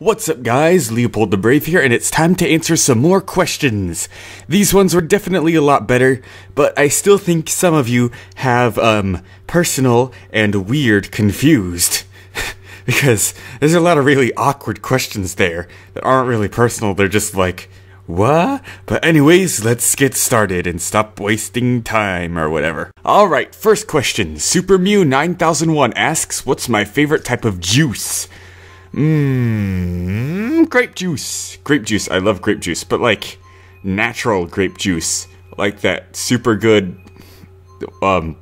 What's up, guys? Leopold the Brave here, and it's time to answer some more questions. These ones were definitely a lot better, but I still think some of you have, um, personal and weird confused. because there's a lot of really awkward questions there that aren't really personal, they're just like, what? But anyways, let's get started and stop wasting time or whatever. Alright, first question. Super Mew 9001 asks, what's my favorite type of juice? Mmm, grape juice. Grape juice. I love grape juice, but like natural grape juice. Like that super good um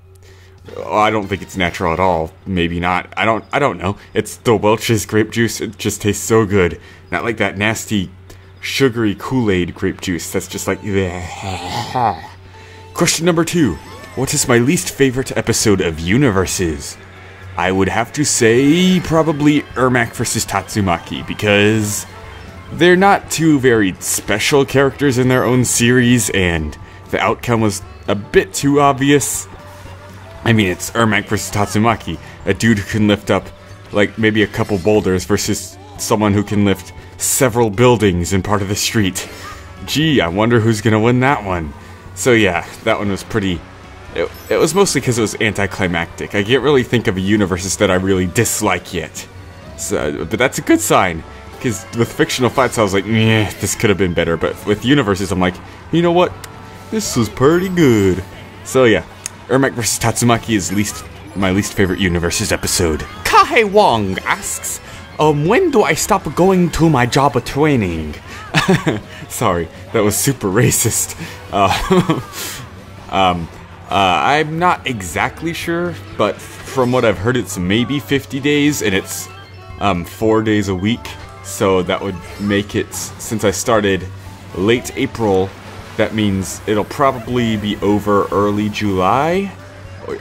I don't think it's natural at all. Maybe not. I don't I don't know. It's the Welch's grape juice. It just tastes so good. Not like that nasty sugary Kool-Aid grape juice. That's just like Question number 2. What is my least favorite episode of Universes? I would have to say probably Ermac versus Tatsumaki because they're not two very special characters in their own series and the outcome was a bit too obvious. I mean, it's Ermac versus Tatsumaki, a dude who can lift up like maybe a couple boulders versus someone who can lift several buildings in part of the street. Gee, I wonder who's gonna win that one. So yeah, that one was pretty. It, it was mostly because it was anticlimactic. I can't really think of a universes that I really dislike yet. So, but that's a good sign. Because with fictional fights, I was like, this could have been better. But with universes, I'm like, you know what? This was pretty good. So yeah, Ermac vs. Tatsumaki is least my least favorite universes episode. Kahe Wong asks, um, when do I stop going to my job training? Sorry, that was super racist. Uh, um, uh, I'm not exactly sure, but from what I've heard, it's maybe 50 days, and it's um, four days a week. So that would make it, since I started late April, that means it'll probably be over early July,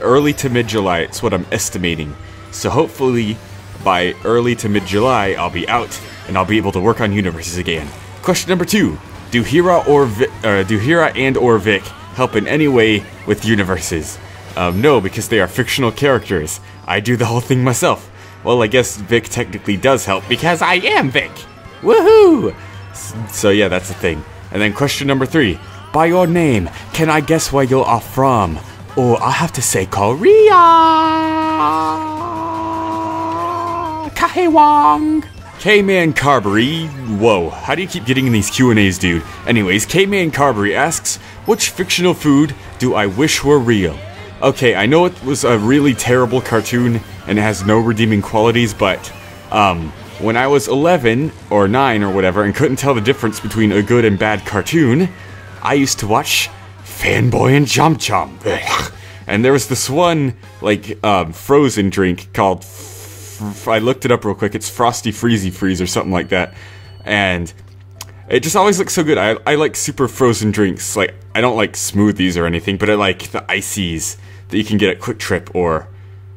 early to mid July. It's what I'm estimating. So hopefully by early to mid July, I'll be out and I'll be able to work on universes again. Question number two: Do Hira or uh, do Hira and or Vic help in any way with universes? Um, no, because they are fictional characters. I do the whole thing myself. Well, I guess Vic technically does help because I am Vic. Woohoo! So yeah, that's the thing. And then question number three. By your name, can I guess where you are from? Or I have to say Korea. Kahewang. K-Man Carberry. Whoa, how do you keep getting in these Q&As, dude? Anyways, K-Man Carberry asks, which fictional food do I wish were real? Okay, I know it was a really terrible cartoon and it has no redeeming qualities, but um, when I was 11 or 9 or whatever and couldn't tell the difference between a good and bad cartoon, I used to watch Fanboy and Chum Chum. And there was this one, like, um, frozen drink called. I looked it up real quick. It's Frosty Freezy Freeze or something like that. And it just always looks so good. I, I like super frozen drinks. Like, I don't like smoothies or anything, but I like the ices that you can get at QuikTrip or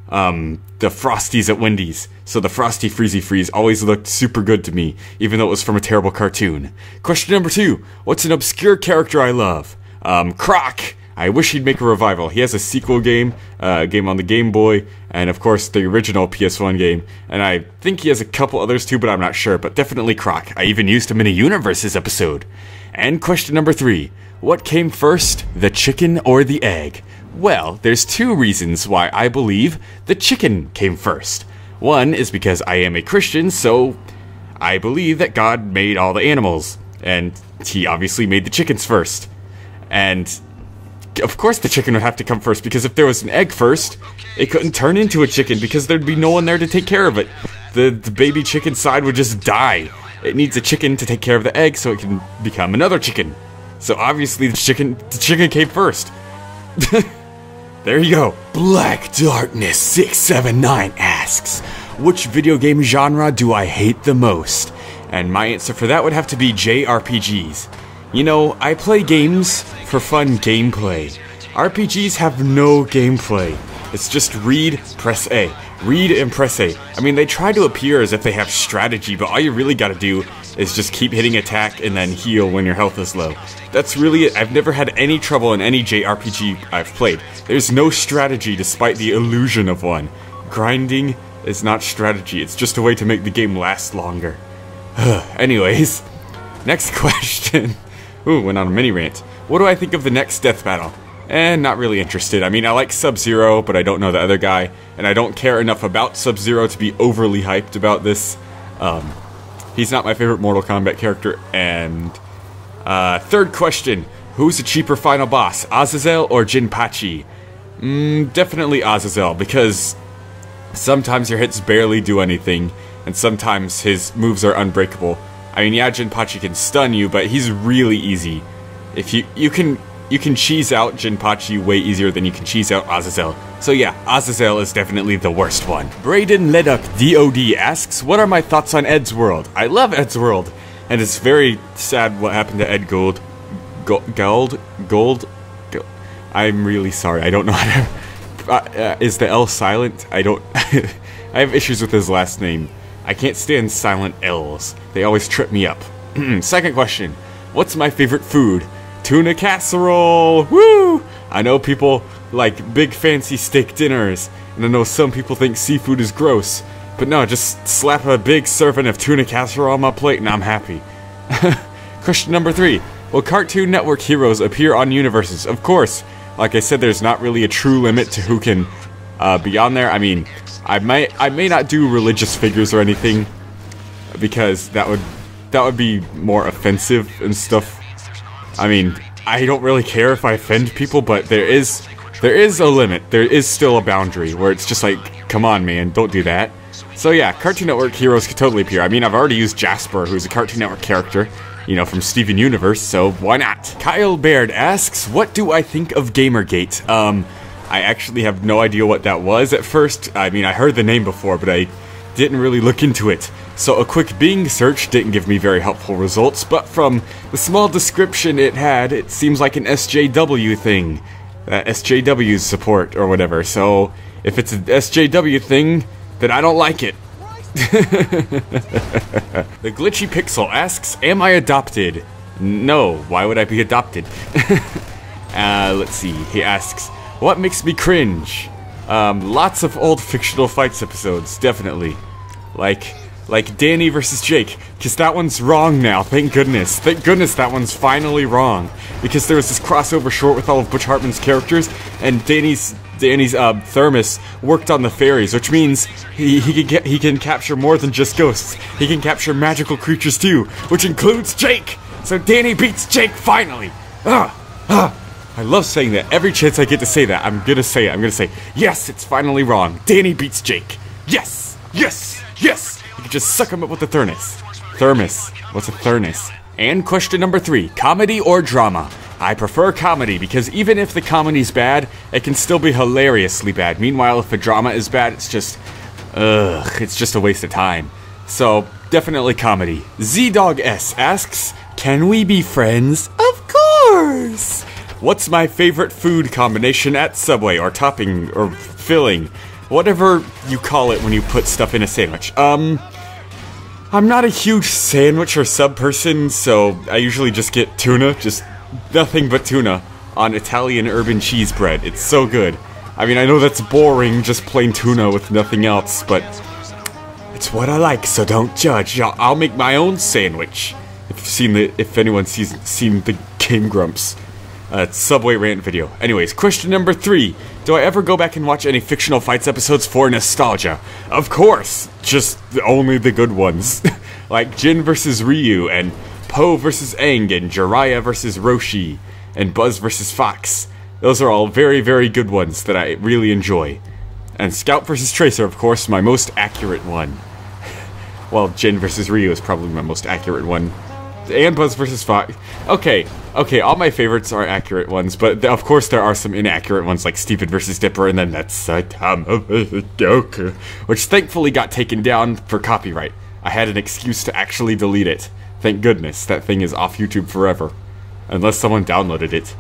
um, the Frosties at Wendy's. So the Frosty Freezy Freeze always looked super good to me, even though it was from a terrible cartoon. Question number two What's an obscure character I love? Um, Croc! I wish he'd make a revival. He has a sequel game, uh, a game on the Game Boy, and of course the original PS1 game. And I think he has a couple others too, but I'm not sure. But definitely Croc. I even used him in a Universes episode. And question number three What came first, the chicken or the egg? Well, there's two reasons why I believe the chicken came first. One is because I am a Christian, so I believe that God made all the animals, and he obviously made the chickens first. And of course the chicken would have to come first because if there was an egg first, it couldn't turn into a chicken because there'd be no one there to take care of it. The, the baby chicken side would just die. It needs a chicken to take care of the egg so it can become another chicken. So obviously the chicken the chicken came first. there you go. Black Darkness 679 asks, which video game genre do I hate the most? And my answer for that would have to be JRPGs. You know, I play games for fun gameplay. RPGs have no gameplay. It's just read, press A. Read and press A. I mean, they try to appear as if they have strategy, but all you really gotta do is just keep hitting attack and then heal when your health is low. That's really it. I've never had any trouble in any JRPG I've played. There's no strategy despite the illusion of one. Grinding is not strategy, it's just a way to make the game last longer. Anyways, next question. Ooh, went on a mini rant. What do I think of the next death battle? And eh, not really interested. I mean, I like Sub Zero, but I don't know the other guy, and I don't care enough about Sub Zero to be overly hyped about this. Um, he's not my favorite Mortal Kombat character. And uh, third question Who's a cheaper final boss, Azazel or Jinpachi? Mm, definitely Azazel, because sometimes your hits barely do anything, and sometimes his moves are unbreakable. I mean, yeah, Jinpachi can stun you, but he's really easy. If you you can you can cheese out Jinpachi way easier than you can cheese out Azazel. So yeah, Azazel is definitely the worst one. Braden Leduc DOD asks, What are my thoughts on Eddsworld? I love Eddsworld, and it's very sad what happened to Ed Gold. Gold? Gold? Gold? I'm really sorry, I don't know how to... Uh, uh, is the L silent? I don't... I have issues with his last name. I can't stand silent L's. They always trip me up. Second question. What's my favorite food? Tuna casserole! Woo! I know people like big fancy steak dinners, and I know some people think seafood is gross, but no, just slap a big serving of tuna casserole on my plate and I'm happy. Question number three. Will Cartoon Network heroes appear on universes? Of course. Like I said, there's not really a true limit to who can uh, be on there. I mean, I might, I may not do religious figures or anything, because that would, that would be more offensive and stuff. I mean, I don't really care if I offend people, but there is there is a limit. There is still a boundary where it's just like, come on, man, don't do that. So yeah, Cartoon Network heroes could totally appear. I mean, I've already used Jasper, who's a Cartoon Network character, you know, from Steven Universe, so why not? Kyle Baird asks, what do I think of Gamergate? Um, I actually have no idea what that was at first. I mean, I heard the name before, but I didn't really look into it. So a quick Bing search didn't give me very helpful results, but from the small description it had, it seems like an SJW thing. Uh, SJW support or whatever. So if it's an SJW thing, then I don't like it. the Glitchy Pixel asks, Am I adopted? No, why would I be adopted? uh, let's see, he asks, What makes me cringe? Um, lots of old fictional fights episodes, definitely. Like, like Danny versus Jake, because that one's wrong now, thank goodness. Thank goodness that one's finally wrong. Because there was this crossover short with all of Butch Hartman's characters, and Danny's Danny's uh, thermos worked on the fairies, which means he, he can get he can capture more than just ghosts. He can capture magical creatures too, which includes Jake. So Danny beats Jake finally. Ah, ah. I love saying that. Every chance I get to say that, I'm gonna say it. I'm gonna say, yes, it's finally wrong. Danny beats Jake. Yes, yes, yes. You can just suck him up with the thermos. Thermos. What's a thermos? And question number three comedy or drama? I prefer comedy because even if the comedy's bad, it can still be hilariously bad. Meanwhile, if the drama is bad, it's just. Ugh, it's just a waste of time. So, definitely comedy. Z Dog S asks, Can we be friends? Of course! What's my favorite food combination at Subway, or topping, or filling? whatever you call it when you put stuff in a sandwich. Um, I'm not a huge sandwich or sub person, so I usually just get tuna, just nothing but tuna, on Italian urban cheese bread. It's so good. I mean, I know that's boring, just plain tuna with nothing else, but it's what I like, so don't judge. I'll, I'll make my own sandwich. If you've seen the, if anyone's seen the Game Grumps uh, Subway rant video. Anyways, question number three. Do I ever go back and watch any fictional fights episodes for nostalgia? Of course! Just only the good ones. like Jin vs. Ryu, and Po vs. Aang, and Jiraiya vs. Roshi, and Buzz vs. Fox. Those are all very, very good ones that I really enjoy. And Scout vs. Tracer, of course, my most accurate one. well, Jin vs. Ryu is probably my most accurate one and Buzz versus Fox. Okay, okay, all my favorites are accurate ones, but of course there are some inaccurate ones like Stupid versus Dipper, and then that's uh, Saitama Goku, which thankfully got taken down for copyright. I had an excuse to actually delete it. Thank goodness, that thing is off YouTube forever. Unless someone downloaded it.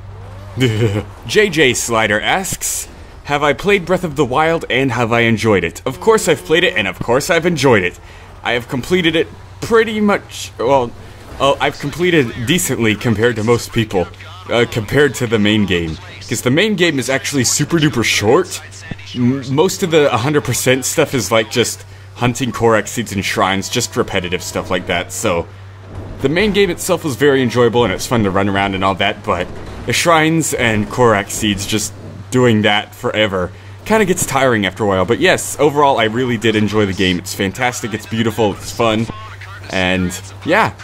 JJ Slider asks, Have I played Breath of the Wild and have I enjoyed it? Of course I've played it and of course I've enjoyed it. I have completed it pretty much, well, Oh, I've completed decently compared to most people, uh, compared to the main game. Because the main game is actually super duper short. M most of the 100% stuff is like just hunting Korok seeds and shrines, just repetitive stuff like that. So the main game itself was very enjoyable and it's fun to run around and all that, but the shrines and Korok seeds just doing that forever kind of gets tiring after a while. But yes, overall, I really did enjoy the game. It's fantastic, it's beautiful, it's fun, and yeah.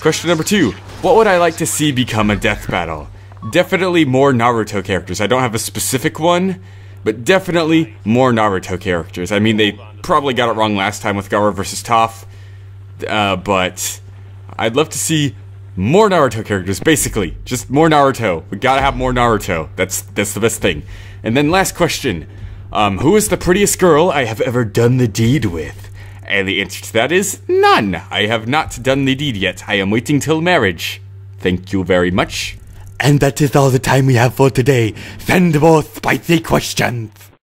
Question number two What would I like to see become a death battle? Definitely more Naruto characters. I don't have a specific one, but definitely more Naruto characters. I mean, they probably got it wrong last time with Gaara versus Toph, uh, but I'd love to see more Naruto characters, basically. Just more Naruto. We gotta have more Naruto. That's that's the best thing. And then last question. Um, who is the prettiest girl I have ever done the deed with? And the answer to that is none. I have not done the deed yet. I am waiting till marriage. Thank you very much. And that is all the time we have for today. Send more spicy questions.